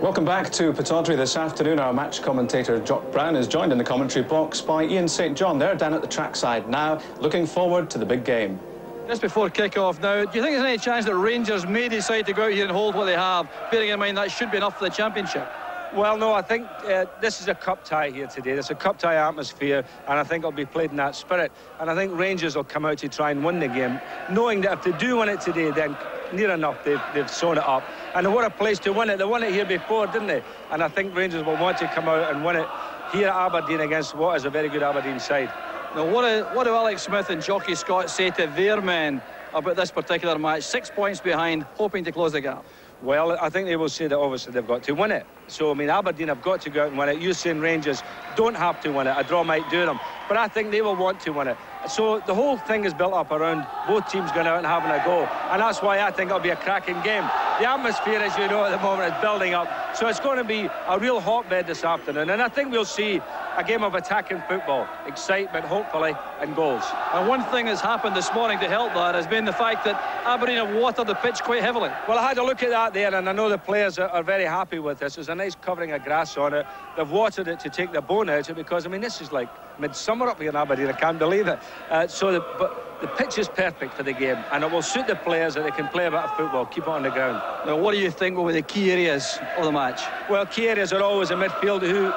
Welcome back to Pittodrie this afternoon. Our match commentator Jock Brown is joined in the commentary box by Ian St John. They're down at the trackside now, looking forward to the big game. Just before kick-off now, do you think there's any chance that Rangers may decide to go out here and hold what they have, bearing in mind that should be enough for the championship? Well, no, I think uh, this is a cup tie here today. There's a cup tie atmosphere, and I think it'll be played in that spirit. And I think Rangers will come out to try and win the game, knowing that if they do win it today, then near enough they've, they've sewn it up. And what a place to win it. They won it here before, didn't they? And I think Rangers will want to come out and win it here at Aberdeen against what is a very good Aberdeen side. Now, what do, what do Alex Smith and Jocky Scott say to their men about this particular match? Six points behind, hoping to close the gap. Well, I think they will say that obviously they've got to win it. So, I mean, Aberdeen have got to go out and win it. You're saying Rangers don't have to win it. A draw might do them. But I think they will want to win it. So the whole thing is built up around both teams going out and having a go. And that's why I think it'll be a cracking game. The atmosphere, as you know, at the moment is building up. So it's going to be a real hotbed this afternoon. And I think we'll see a game of attacking football, excitement, hopefully, and goals. And one thing that's happened this morning to help that has been the fact that Aberdeen have watered the pitch quite heavily. Well, I had a look at that there, and I know the players are, are very happy with this. There's a nice covering of grass on it. They've watered it to take the bone out of it because, I mean, this is like midsummer up here in Aberdeen. I can't believe it. Uh, so, the, but the pitch is perfect for the game, and it will suit the players that they can play a bit of football, keep it on the ground. Now, what do you think will be the key areas of the match? Well, key areas are always a midfielder who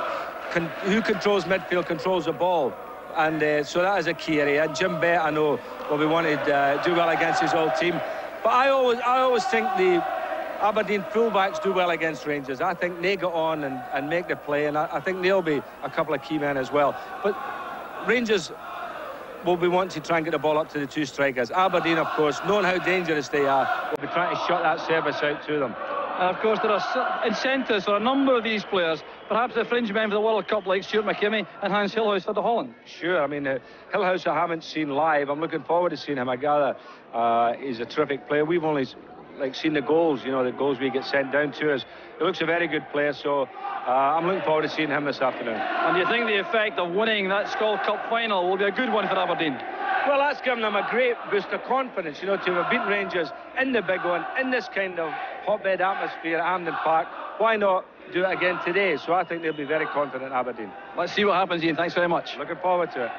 con who controls midfield controls the ball. And uh, so that is a key area. Jim Bett, I know, will be wanted to uh, do well against his old team. But I always, I always think the Aberdeen fullbacks do well against Rangers. I think they get on and, and make the play, and I, I think they'll be a couple of key men as well. But Rangers will be wanting to try and get the ball up to the two strikers. Aberdeen, of course, knowing how dangerous they are, will be trying to shut that service out to them. And of course, there are incentives for a number of these players, perhaps the fringe men for the World Cup like Stuart McKimmie and Hans Gillhaus for the Holland. Sure, I mean, uh, Gillhaus I haven't seen live. I'm looking forward to seeing him. I gather uh, he's a terrific player. We've only like seen the goals, you know, the goals we get sent down to us. He looks a very good player, so uh, I'm looking forward to seeing him this afternoon. And do you think the effect of winning that Skol Cup final will be a good one for Aberdeen? Well, that's given them a great boost of confidence, you know, to have beaten Rangers in the big one, in this kind of hotbed atmosphere at Hampden Park. Why not do it again today? So I think they'll be very confident, Aberdeen. Let's see what happens, Ian. Thanks very much. Looking forward to it.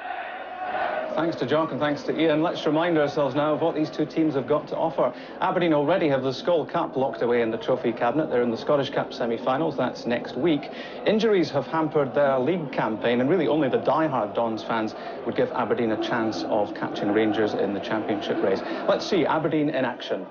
Thanks to Jock and thanks to Ian. Let's remind ourselves now of what these two teams have got to offer. Aberdeen already have the Skol Cup locked away in the trophy cabinet. They're in the Scottish Cup semi-finals. That's next week. Injuries have hampered their league campaign, and really only the die-hard Dons fans would give Aberdeen a chance of catching Rangers in the championship race. Let's see Aberdeen in action.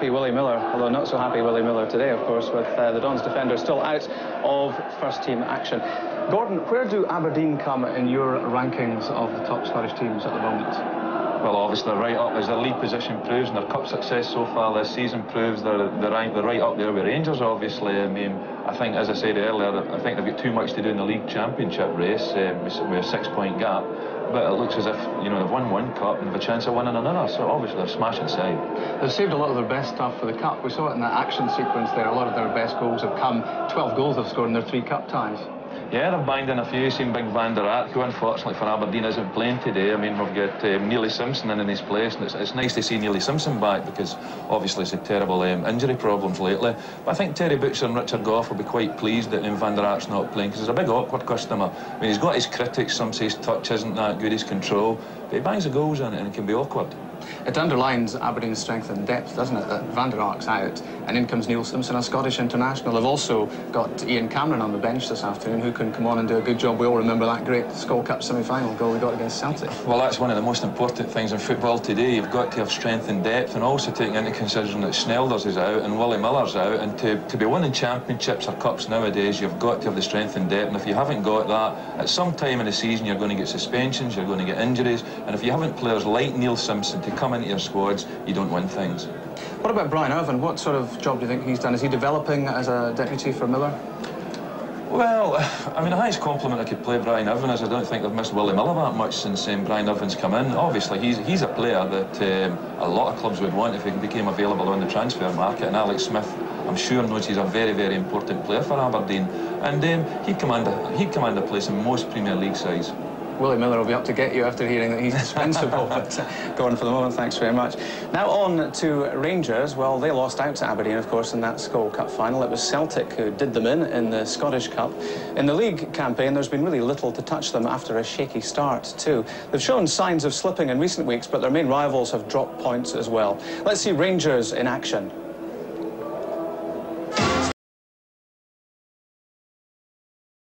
Happy Willie Miller, although not so happy Willie Miller today, of course, with uh, the Dons defender still out of first team action. Gordon, where do Aberdeen come in your rankings of the top Scottish teams at the moment? Well, obviously, right up as their league position proves, and their cup success so far this season proves they're, they're, right, they're right up there with Rangers, obviously. I mean, I think, as I said earlier, I think they've got too much to do in the league championship race um, with a six-point gap. But it looks as if, you know, they've won one cup and have a chance of winning another, so obviously they're smashing side. They've saved a lot of their best stuff for the cup. We saw it in that action sequence there. A lot of their best goals have come. 12 goals they've scored in their three cup ties. Yeah, they've banged in a few. Seen Big Van der Ark, who unfortunately for Aberdeen isn't playing today. I mean, we've got um, Neely Simpson in, in his place, and it's, it's, nice to see Neely Simpson back because obviously it's a terrible um, injury problems lately. But I think Terry Butcher and Richard Gough will be quite pleased that um, Van der Ark's not playing because he's a big awkward customer. I mean, he's got his critics. Some say his touch isn't that good, his control, but he bangs the goals in and it can be awkward. It underlines Aberdeen's strength and depth, doesn't it, that Van der Ark's out, and in comes Neil Simpson, a Scottish international. They've also got Ian Cameron on the bench this afternoon, who can come on and do a good job. We all remember that great Skol Cup semi-final goal we got against Celtic. Well, that's one of the most important things in football today. You've got to have strength and depth, and also taking into consideration that Snelders is out and Willie Miller's out, and to, to be winning championships or cups nowadays, you've got to have the strength and depth, and if you haven't got that, at some time in the season you're going to get suspensions, you're going to get injuries, and if you haven't players like Neil Simpson to come into your squads, you don't win things. What about Brian Irvine? What sort of job do you think he's done? Is he developing as a deputy for Miller? Well, I mean, the highest compliment I could play Brian Irvine is I don't think they've missed Willie Miller that much since um, Brian Irvine's come in. Obviously, he's he's a player that um, a lot of clubs would want if he became available on the transfer market. And Alex Smith, I'm sure, knows he's a very, very important player for Aberdeen. And um, he'd, command a, he'd command a place in most Premier League sides. Willie Miller will be up to get you after hearing that he's dispensable. but uh, go on for the moment, thanks very much. Now on to Rangers. Well, they lost out to Aberdeen, of course, in that Skol Cup final. It was Celtic who did them in in the Scottish Cup. In the league campaign, there's been really little to touch them after a shaky start, too. They've shown signs of slipping in recent weeks, but their main rivals have dropped points as well. Let's see Rangers in action.